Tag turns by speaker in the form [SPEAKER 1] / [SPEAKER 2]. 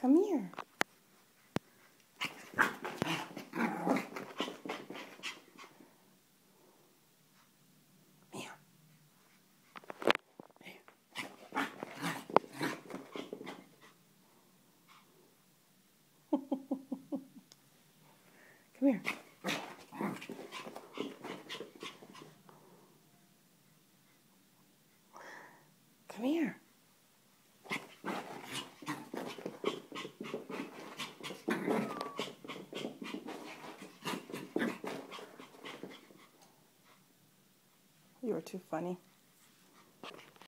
[SPEAKER 1] Come here. Come here. Come here. You are too funny.